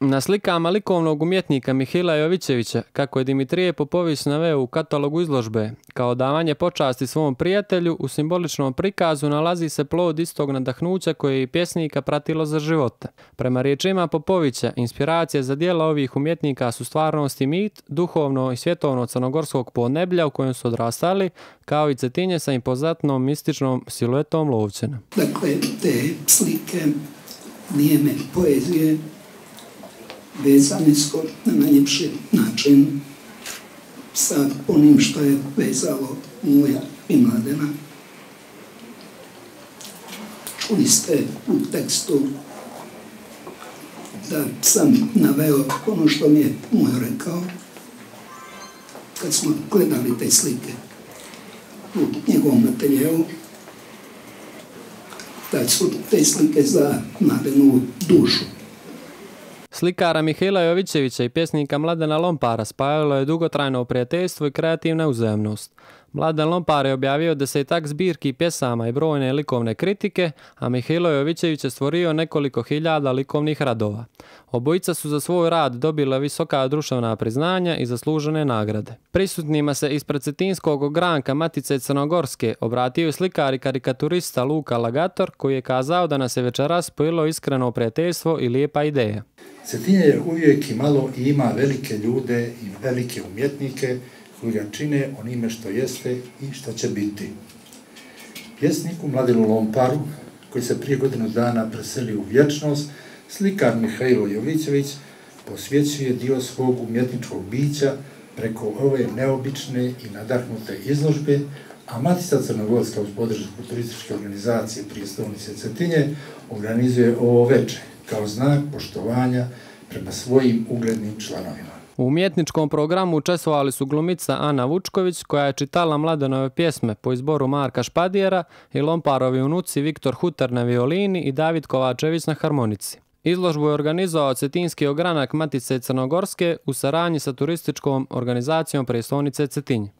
Na slikama likovnog umjetnika Mihila Jovićevića, kako je Dimitrije Popović naveo u katalogu izložbe, kao davanje počasti svom prijatelju, u simboličnom prikazu nalazi se plod istog nadahnuća koje je pjesnika pratilo za života. Prema riječima Popovića, inspiracije za dijela ovih umjetnika su stvarnost i mit, duhovno i svjetovno crnogorskog podneblja u kojem su odrastali, kao i cetinje sa impozatnom mističnom siluetom lovčena. Dakle, te slike nijeme poezije vezane su na najljepši način sa onim što je vezalo moja i mladena. Čuli ste u tekstu da sam naveo ono što mi je moj rekao kad smo gledali te slike u njegovom ateljevu da su te slike za mladenu dušu. Slikara Mihajla Jovićevića i pjesnika Mladena Lompara spajalo je dugotrajno prijateljstvo i kreativna uzemnost. Mladen Lompar je objavio desetak zbirki pjesama i brojne likovne kritike, a Mihajlo Jovićević je stvorio nekoliko hiljada likovnih radova. Obojica su za svoj rad dobila visoka društvena priznanja i zaslužene nagrade. Prisutnima se ispred cetinskog ogranka Matice Crnogorske obratio slikar i karikaturista Luka Lagator koji je kazao da nas je večeras spojilo iskreno prijateljstvo i lijepa ideja. Cetinje je uvijek imalo i ima velike ljude i velike umjetnike koji ga čine onime što jeste i što će biti. Pjesniku Mladenu Lomparu, koji se prije godinu dana preseli u vječnost, slikar Mihajlo Jovićević posvjećuje dio svog umjetničkog bića preko ove neobične i nadahnute izložbe, a Matica Crnogorska uz podržku turističke organizacije prijestolnice Cetinje organizuje ovo veče kao znak poštovanja prema svojim uglednim članovima. U umjetničkom programu učestvovali su glumica Ana Vučković koja je čitala mladenove pjesme po izboru Marka Špadijera i Lomparovi unuci Viktor Hutar na violini i David Kovačević na harmonici. Izložbu je organizovao Cetinski ogranak Matice Crnogorske u saradnji sa turističkom organizacijom prijestolnice Cetinje.